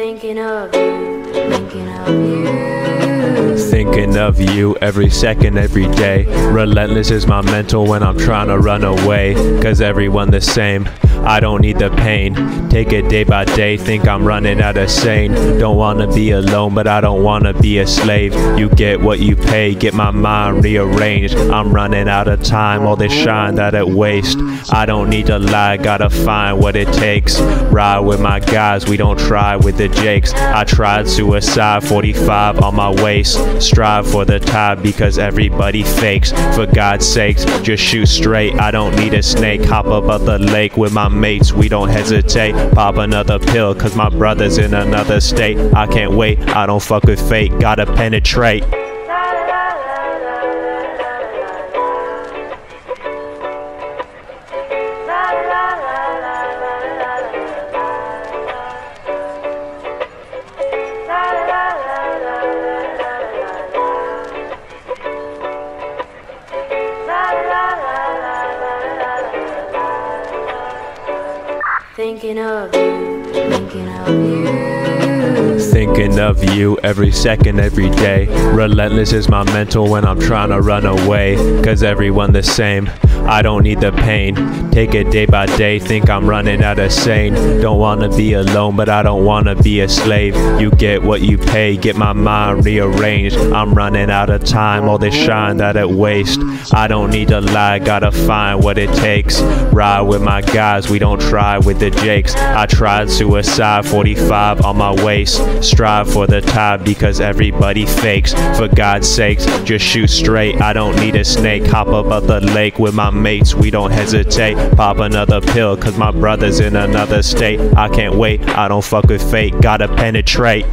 Thinking of you, thinking of you. Thinking of you every second, every day. Relentless is my mental when I'm trying to run away. Cause everyone the same. I don't need the pain. Take it day by day, think I'm running out of sane. Don't wanna be alone, but I don't wanna be a slave. You get what you pay, get my mind rearranged. I'm running out of time, all this shine that it waste. I don't need to lie, gotta find what it takes. Ride with my guys, we don't try with the jakes. I tried suicide, 45 on my waist. Strive for the top because everybody fakes. For God's sakes, just shoot straight. I don't need a snake. Hop up at the lake with my mates, we don't hesitate. Pop another pill, cause my brother's in another state. I can't wait, I don't fuck with fate, gotta penetrate. Thinking of you, thinking of you. Thinking of you every second, every day. Relentless is my mental when I'm trying to run away. Cause everyone the same. I don't need the pain. Take it day by day, think I'm running out of sane. Don't wanna be alone, but I don't wanna be a slave. You get what you pay, get my mind rearranged. I'm running out of time, all this shine that it waste. I don't need to lie, gotta find what it takes. Ride with my guys, we don't try with the jakes. I tried suicide, 45 on my waist. Strive for the top because everybody fakes. For God's sakes, just shoot straight. I don't need a snake. Hop up at the lake with my mates, we don't hesitate. Pop another pill, cause my brother's in another state. I can't wait, I don't fuck with fate, gotta penetrate.